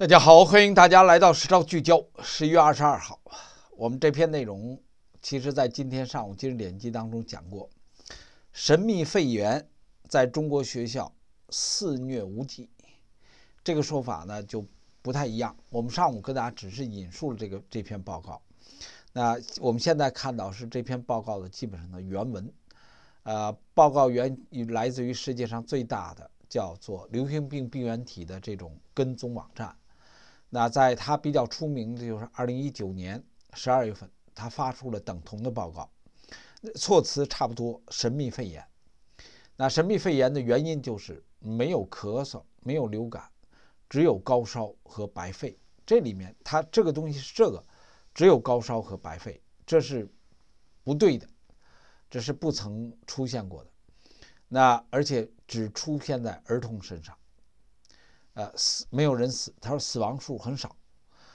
大家好，欢迎大家来到《实招聚焦》。十一月二十二号，我们这篇内容其实在今天上午今日点击当中讲过，神秘肺炎在中国学校肆虐无忌，这个说法呢就不太一样。我们上午跟大家只是引述了这个这篇报告，那我们现在看到是这篇报告的基本上的原文，呃，报告源来自于世界上最大的叫做流行病病原体的这种跟踪网站。那在他比较出名的就是二零一九年十二月份，他发出了等同的报告，措辞差不多。神秘肺炎，那神秘肺炎的原因就是没有咳嗽，没有流感，只有高烧和白肺。这里面它这个东西是这个，只有高烧和白肺，这是不对的，这是不曾出现过的。那而且只出现在儿童身上。呃，死没有人死，他说死亡数很少，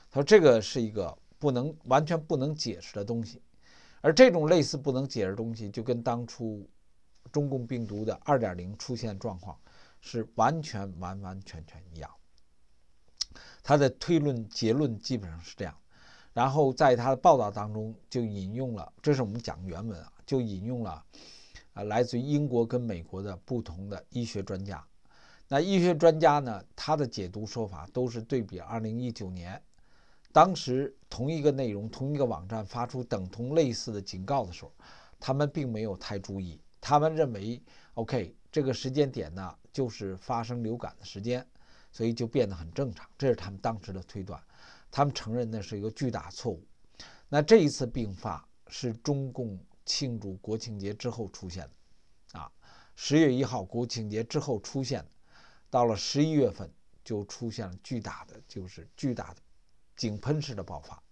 他说这个是一个不能完全不能解释的东西，而这种类似不能解释的东西，就跟当初中共病毒的二点零出现状况是完全完完全全一样。他的推论结论基本上是这样，然后在他的报道当中就引用了，这是我们讲原文啊，就引用了啊来自于英国跟美国的不同的医学专家。那医学专家呢？他的解读说法都是对比二零一九年，当时同一个内容、同一个网站发出等同类似的警告的时候，他们并没有太注意。他们认为，OK，这个时间点呢，就是发生流感的时间，所以就变得很正常。这是他们当时的推断。他们承认那是一个巨大错误。那这一次病发是中共庆祝国庆节之后出现的，啊，十月一号国庆节之后出现的。到了十一月份，就出现了巨大的，就是巨大的井喷式的爆发。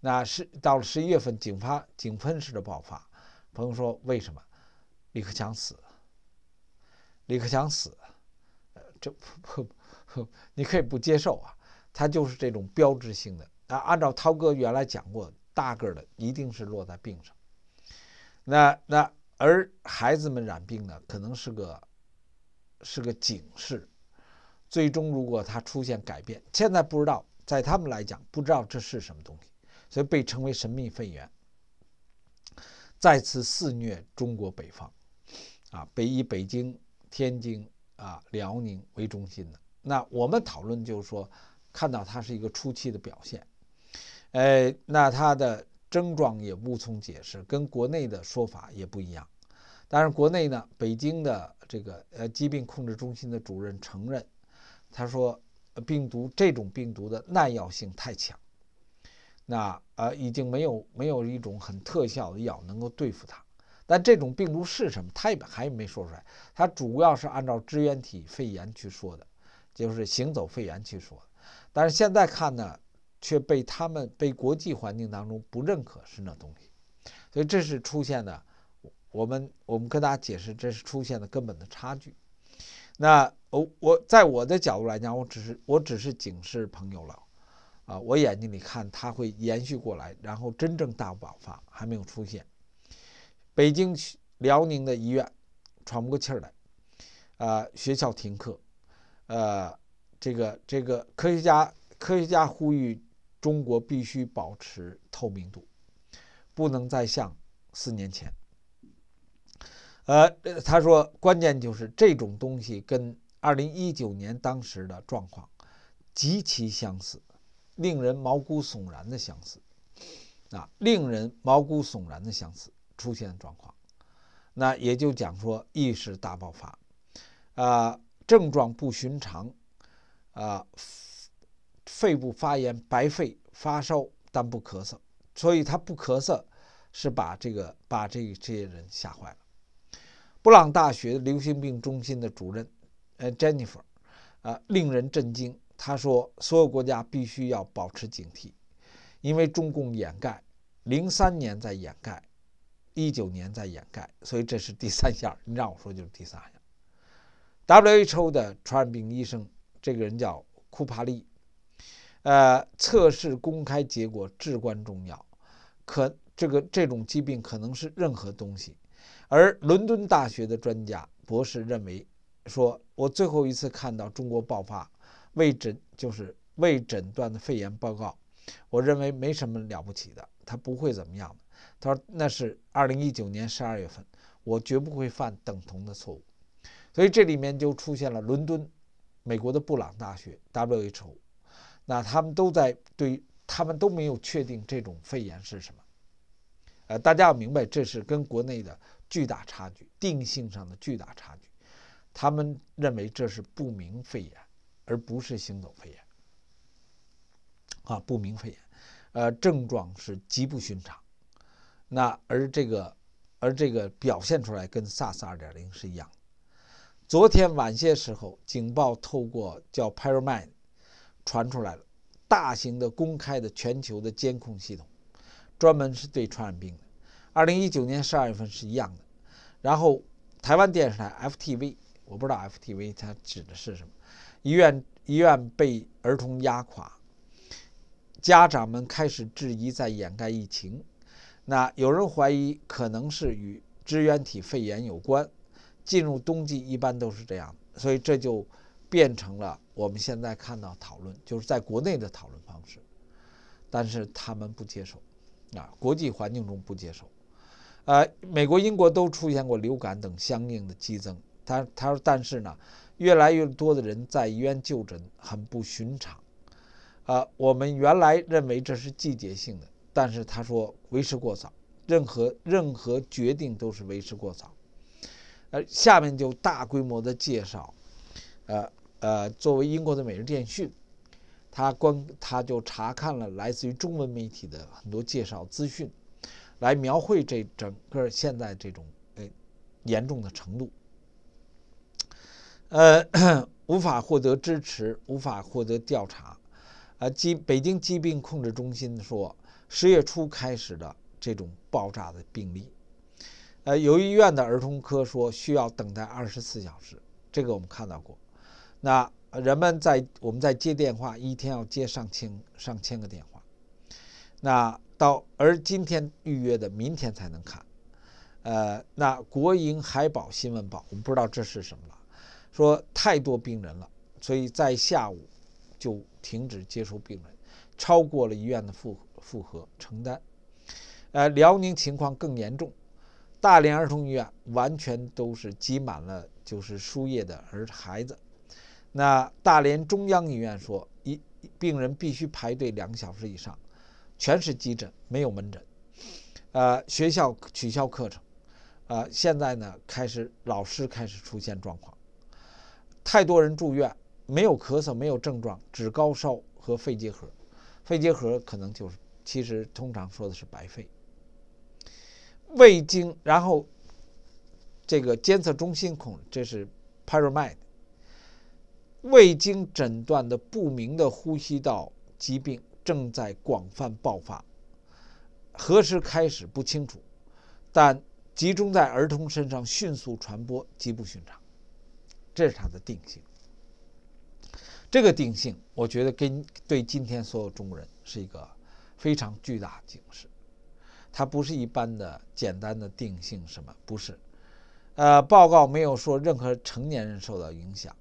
那是到了十一月份，井发井喷式的爆发。朋友说为什么？李克强死。李克强死，呃，这不不，你可以不接受啊，他就是这种标志性的啊。按照涛哥原来讲过，大个的一定是落在病上。那那而孩子们染病呢，可能是个。是个警示，最终如果它出现改变，现在不知道，在他们来讲不知道这是什么东西，所以被称为神秘肺炎，再次肆虐中国北方，啊，北以北京、天津啊、辽宁为中心的。那我们讨论就是说，看到它是一个初期的表现，呃，那它的症状也无从解释，跟国内的说法也不一样。但是国内呢，北京的这个呃疾病控制中心的主任承认，他说，病毒这种病毒的耐药性太强，那呃已经没有没有一种很特效的药能够对付它。但这种病毒是什么，他也还没说出来。他主要是按照支原体肺炎去说的，就是行走肺炎去说的。但是现在看呢，却被他们被国际环境当中不认可是那东西，所以这是出现的。我们我们跟大家解释，这是出现了根本的差距。那我我在我的角度来讲，我只是我只是警示朋友了啊，我眼睛里看它会延续过来，然后真正大爆发还没有出现。北京、辽宁的医院喘不过气儿来，啊，学校停课，呃，这个这个科学家科学家呼吁中国必须保持透明度，不能再像四年前。呃，他说，关键就是这种东西跟二零一九年当时的状况极其相似，令人毛骨悚然的相似，啊，令人毛骨悚然的相似出现状况，那也就讲说意识大爆发，啊，症状不寻常，啊，肺部发炎、白肺、发烧但不咳嗽，所以他不咳嗽是把这个把这这些人吓坏了。布朗大学流行病中心的主任，呃，Jennifer，啊，令人震惊。他说，所有国家必须要保持警惕，因为中共掩盖，零三年在掩盖，一九年在掩盖，所以这是第三项。你让我说就是第三项。WHO 的传染病医生，这个人叫库帕利，呃，测试公开结果至关重要，可这个这种疾病可能是任何东西。而伦敦大学的专家博士认为，说我最后一次看到中国爆发，未诊就是未诊断的肺炎报告，我认为没什么了不起的，他不会怎么样的。他说那是二零一九年十二月份，我绝不会犯等同的错误。所以这里面就出现了伦敦、美国的布朗大学 WHO，那他们都在对他们都没有确定这种肺炎是什么。呃，大家要明白，这是跟国内的巨大差距，定性上的巨大差距。他们认为这是不明肺炎，而不是行走肺炎。啊，不明肺炎，呃，症状是极不寻常。那而这个，而这个表现出来跟 SARS 二点零是一样。昨天晚些时候，警报透过叫 Paramine 传出来了，大型的公开的全球的监控系统，专门是对传染病的。二零一九年十二月份是一样的。然后台湾电视台 FTV，我不知道 FTV 它指的是什么，医院医院被儿童压垮，家长们开始质疑在掩盖疫情。那有人怀疑可能是与支原体肺炎有关。进入冬季一般都是这样，所以这就变成了我们现在看到讨论，就是在国内的讨论方式。但是他们不接受，啊，国际环境中不接受。呃，美国、英国都出现过流感等相应的激增。他他说，但是呢，越来越多的人在医院就诊很不寻常。啊，我们原来认为这是季节性的，但是他说为时过早，任何任何决定都是为时过早。呃，下面就大规模的介绍，呃呃，作为英国的《每日电讯》，他观他就查看了来自于中文媒体的很多介绍资讯，来描绘这整个现在这种呃严重的程度。呃，无法获得支持，无法获得调查。呃，疾北京疾病控制中心说，十月初开始的这种爆炸的病例。呃，有医院的儿童科说需要等待二十四小时，这个我们看到过。那人们在我们在接电话，一天要接上千上千个电话。那到而今天预约的，明天才能看。呃，那国营海宝新闻报，我们不知道这是什么了，说太多病人了，所以在下午就停止接收病人，超过了医院的负负荷承担。呃，辽宁情况更严重。大连儿童医院完全都是挤满了，就是输液的儿孩子。那大连中央医院说，一病人必须排队两个小时以上，全是急诊，没有门诊。呃，学校取消课程，呃，现在呢开始老师开始出现状况，太多人住院，没有咳嗽，没有症状，只高烧和肺结核。肺结核可能就是，其实通常说的是白肺。未经，然后这个监测中心控，这是 Paramide。未经诊断的不明的呼吸道疾病正在广泛爆发，何时开始不清楚，但集中在儿童身上迅速传播极不寻常，这是它的定性。这个定性，我觉得跟对今天所有中国人是一个非常巨大警示。它不是一般的简单的定性，什么不是？呃，报告没有说任何成年人受到影响。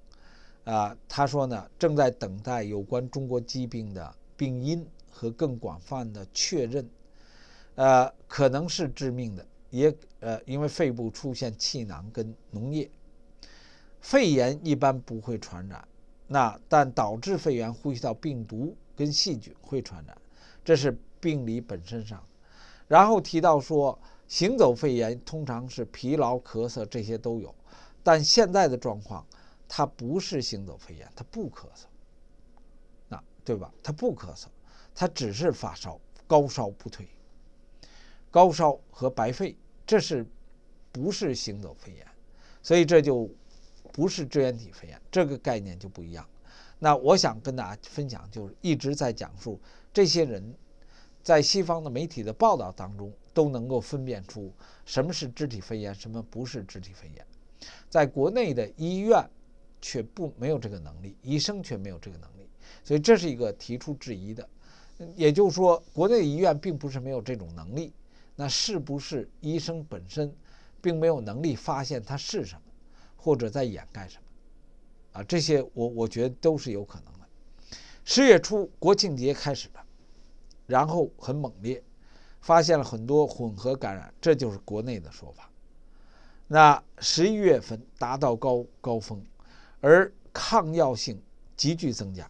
啊，他说呢，正在等待有关中国疾病的病因和更广泛的确认。呃，可能是致命的，也呃，因为肺部出现气囊跟脓液。肺炎一般不会传染，那但导致肺炎呼吸道病毒跟细菌会传染，这是病理本身上。然后提到说，行走肺炎通常是疲劳、咳嗽这些都有，但现在的状况，它不是行走肺炎，它不咳嗽，对吧？他不咳嗽，他只是发烧、高烧不退，高烧和白肺，这是不是行走肺炎？所以这就不是支原体肺炎，这个概念就不一样。那我想跟大家分享，就是一直在讲述这些人。在西方的媒体的报道当中，都能够分辨出什么是肢体肺炎，什么不是肢体肺炎。在国内的医院却不没有这个能力，医生却没有这个能力，所以这是一个提出质疑的。也就是说，国内的医院并不是没有这种能力，那是不是医生本身并没有能力发现它是什么，或者在掩盖什么？啊，这些我我觉得都是有可能的。十月初国庆节开始了，然后很猛烈，发现了很多混合感染，这就是国内的说法。那十一月份达到高高峰，而抗药性急剧增加，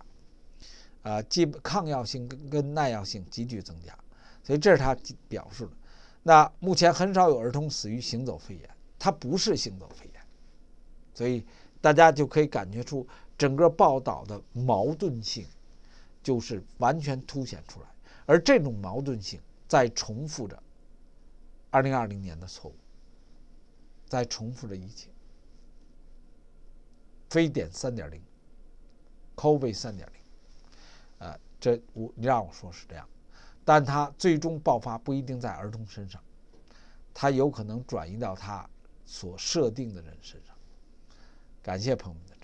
呃，既抗药性跟耐药性急剧增加，所以这是他表述的。那目前很少有儿童死于行走肺炎，它不是行走肺炎，所以大家就可以感觉出整个报道的矛盾性，就是完全凸显出来。而这种矛盾性在重复着2020年的错误，在重复着一切。非典3.0 c o v i d 3.0。这我你让我说是这样，但他最终爆发不一定在儿童身上，他有可能转移到他所设定的人身上。感谢朋友们。